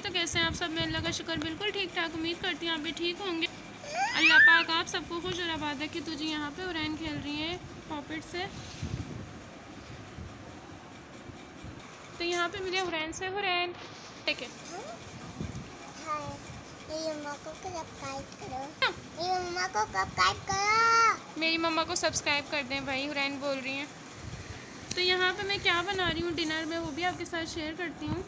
तो कैसे हैं आप सब? मैं अल्लाह का शुक्र, बिल्कुल ठीक ठाक उम्मीद करती हूँ आप भी ठीक होंगे। अल्लाह पाक आप सबको खुश और आबाद रखे। तुझे यहाँ पे उरैन खेल रही है, पॉपिट से। तो यहाँ पे मिले हुरैन से हुरैन ठीक है। मेरी मम्मा को सब्सक्राइब मेरी मम्मा को सब्सक्राइब करो मेरी मम्मा को सब्सक्राइब कर दें भाई हुरैन बोल रही हैं। तो यहाँ पे मैं क्या बना रही हूँ डिनर में, वो भी आपके साथ शेयर करती हूँ।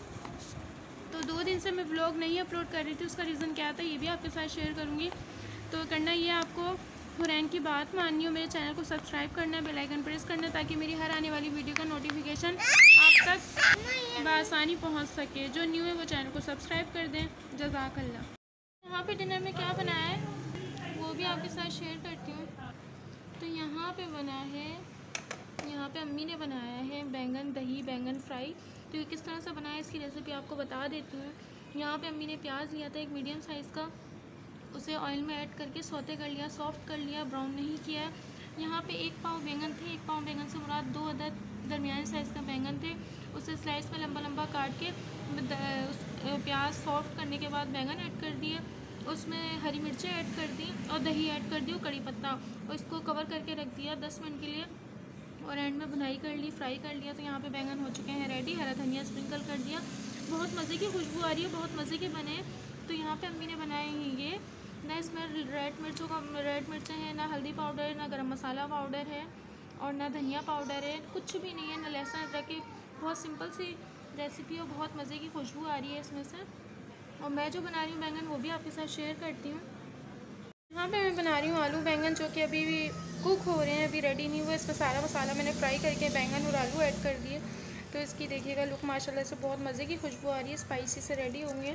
तो दो दिन से मैं व्लॉग नहीं अपलोड कर रही थी, उसका रीज़न क्या था ये भी आपके साथ शेयर करूँगी। तो करना ये आपको हुरैन की बात माननी हो मेरे चैनल को सब्सक्राइब करना है बेल आइकन प्रेस करना, ताकि मेरी हर आने वाली वीडियो का नोटिफिकेशन आप तक बसानी पहुँच सके। जो न्यू है वो चैनल को सब्सक्राइब कर दें। जजाकल्ला। यहाँ पे डिनर में क्या बनाया है? वो भी आपके साथ शेयर करती हूँ। तो यहाँ पे बना है, यहाँ पे अम्मी ने बनाया है बैंगन, दही, बैंगन फ्राई। तो ये किस तरह से बनाया इसकी रेसिपी आपको बता देती हूँ। यहाँ पे अम्मी ने प्याज लिया था, एक मीडियम साइज़ का। उसे ऑयल में ऐड करके सोते कर लिया सॉफ्ट कर लिया ब्राउन नहीं किया। यहाँ पे एक पाव बैंगन थे, एक पाव बैंगन से मुराद दो अदद दरमियाने साइज़ का बैंगन थे। उसे स्लाइस में लंबा लंबा काट के प्याज सॉफ्ट करने के बाद बैंगन ऐड कर दिए। उसमें हरी मिर्चें ऐड कर दी और दही ऐड कर दी और कड़ी पत्ता। और इसको कवर करके रख दिया दस मिनट के लिए। और एंड में भुनाई कर ली फ्राई कर लिया तो यहाँ पे बैंगन हो चुके हैं रेडी हरा धनिया स्प्रिंकल कर दिया। बहुत मज़े की खुशबू आ रही है, बहुत मज़े के बने। तो यहाँ पे अम्मी ने बनाए हैं ये। ना इसमें रेड मिर्चों का रेड मिर्चें हैं, ना हल्दी पाउडर ना गरम मसाला पाउडर है और ना धनिया पाउडर है। कुछ भी नहीं है ना लहसुन अदरक की बहुत सिंपल सी रेसिपी और बहुत मज़े की खुशबू आ रही है इसमें से। और मैं जो बना रही हूँ बैंगन, वो भी आपके साथ शेयर करती हूँ। यहाँ पे मैं बना रही हूँ आलू बैंगन जो कि अभी भी कुक हो रहे हैं, अभी रेडी नहीं हुए। इसमें सारा मसाला मैंने फ्राई करके बैंगन और आलू ऐड कर दिए। तो इसकी देखिएगा लुक माशाल्लाह से बहुत मज़े की खुशबू आ रही है। स्पाइसी से रेडी होंगे।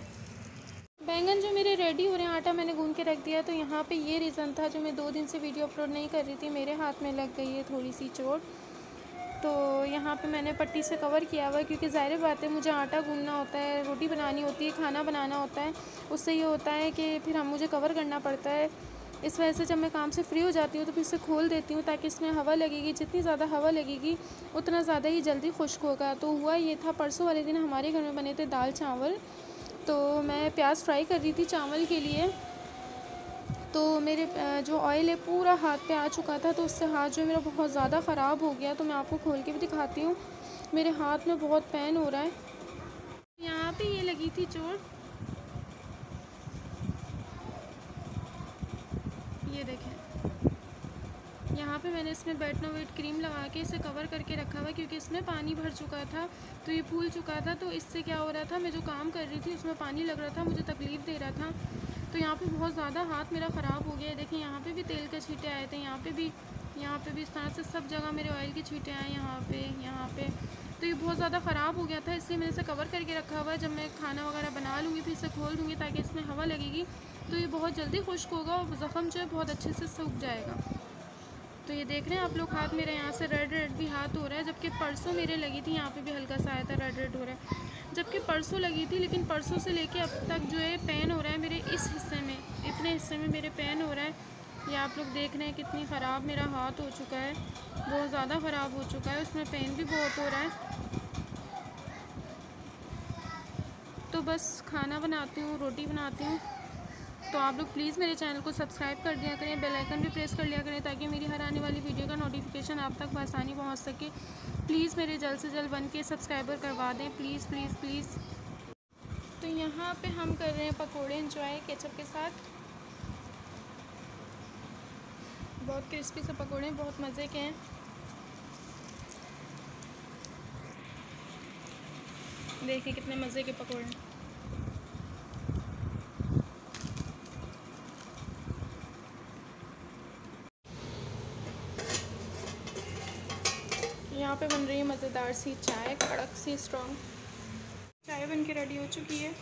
बैंगन जो मेरे रेडी हो रहे हैं, आटा मैंने गूंद के रख दिया। तो यहाँ पर ये रीज़न था जो मैं दो दिन से वीडियो अपलोड नहीं कर रही थी। मेरे हाथ में लग गई है थोड़ी सी चोट। तो यहाँ पे मैंने पट्टी से कवर किया हुआ है क्योंकि ज़ाहिर बात है, मुझे आटा गूंदना होता है, रोटी बनानी होती है, खाना बनाना होता है, उससे ये होता है कि फिर हम मुझे कवर करना पड़ता है। इस वजह से जब मैं काम से फ्री हो जाती हूँ तो फिर इसे खोल देती हूँ ताकि इसमें हवा लगेगी, जितनी ज़्यादा हवा लगेगी, उतना ज़्यादा ही जल्दी खुश्क होगा। तो हुआ ये था, परसों वाले दिन हमारे घर में बने थे दाल चावल। तो मैं प्याज फ्राई कर रही थी चावल के लिए। तो मेरे जो ऑयल है, पूरा हाथ पे आ चुका था तो उससे हाथ जो है मेरा बहुत ज़्यादा ख़राब हो गया। तो मैं आपको खोल के भी दिखाती हूँ। मेरे हाथ में बहुत पेन हो रहा है। यहाँ पे ये लगी थी चोट। ये देखें। यहाँ पे मैंने इसमें बेटनोवेट क्रीम लगा के इसे कवर करके रखा हुआ क्योंकि इसमें पानी भर चुका था तो ये फूल चुका था तो इससे क्या हो रहा था, मैं जो काम कर रही थी, उसमें पानी लग रहा था, मुझे तकलीफ़ दे रहा था। तो यहाँ पे बहुत ज़्यादा हाथ मेरा ख़राब हो गया है। देखिए, यहाँ पे भी तेल के छींटे आए थे, यहाँ पे भी, यहाँ पे भी इस तरह से सब जगह मेरे ऑयल के छींटे आए यहाँ पे यहाँ पे। तो ये बहुत ज़्यादा ख़राब हो गया था, इसलिए मैंने इसे कवर करके रखा हुआ है। जब मैं खाना वगैरह बना लूँगी, फिर इसे खोल दूँगी ताकि इसमें हवा लगेगी तो ये बहुत जल्दी खुश्क होगा और ज़ख़म जो है बहुत अच्छे से सूख जाएगा। तो ये देख रहे हैं, आप लोग हाथ मेरे यहाँ से रेड रेड भी हाथ हो रहा है, जबकि परसों मेरे लगी थी, यहाँ पे भी हल्का सा आया था रेड रेड हो रहा है। जबकि परसों लगी थी, लेकिन परसों से लेके अब तक जो है पेन हो रहा है मेरे इस हिस्से में, इतने हिस्से में मेरे पेन हो रहा है। ये आप लोग देख रहे हैं कितनी ख़राब मेरा हाथ हो चुका है, बहुत ज़्यादा ख़राब हो चुका है, उसमें पेन भी बहुत हो रहा है। तो बस खाना बनाती हूँ, रोटी बनाती हूँ। तो आप लोग प्लीज़ मेरे चैनल को सब्सक्राइब कर दिया करें, बेल आइकन भी प्रेस कर लिया करें ताकि मेरी हर आने वाली वीडियो का नोटिफिकेशन आप तक आसानी पहुँच सके। प्लीज़ मेरे जल्द से जल्द बन के सब्सक्राइबर करवा दें, प्लीज़ प्लीज़ प्लीज़। तो यहाँ पे हम कर रहे हैं पकोड़े इंजॉय केचप के साथ। बहुत क्रिस्पी से पकोड़े बहुत मज़े के हैं। देखिए कितने मज़े के पकोड़े यहाँ पे बन रही है मज़ेदार सी चाय, कड़क सी स्ट्रॉन्ग चाय बन के रेडी हो चुकी है।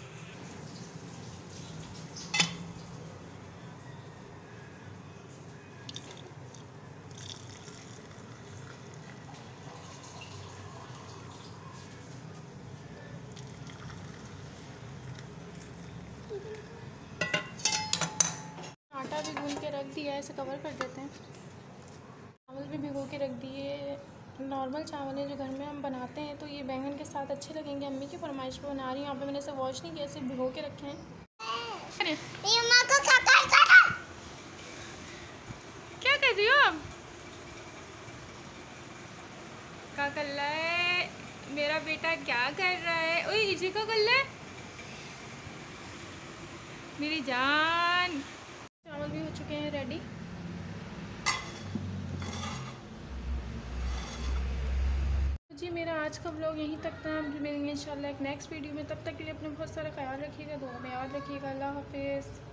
आटा भी गूंद के रख दिया है, इसे कवर कर देते हैं। चावल भी भिगो के रख दिए। नॉर्मल चावल है जो घर में हम बनाते हैं तो ये बैंगन के साथ अच्छे लगेंगे। अम्मी की फरमाइश पर बना रही हूँ यहाँ पे मैंने इसे वॉश नहीं किया सिर्फ़ भिगो के रखे हैं। को क्या कर रही हो आप? क्या कर है? मेरा बेटा क्या कर रहा है? ओए इजी का है। मेरी जान। चावल भी हो चुके हैं रेडी जी मेरा आज का ब्लॉग यहीं तक था। मिलेंगे इंशाल्लाह एक नेक्स्ट वीडियो में। तब तक के लिए अपना बहुत सारा ख्याल रखिएगा, दुआ में याद रखिएगा। अल्लाह हाफिज़।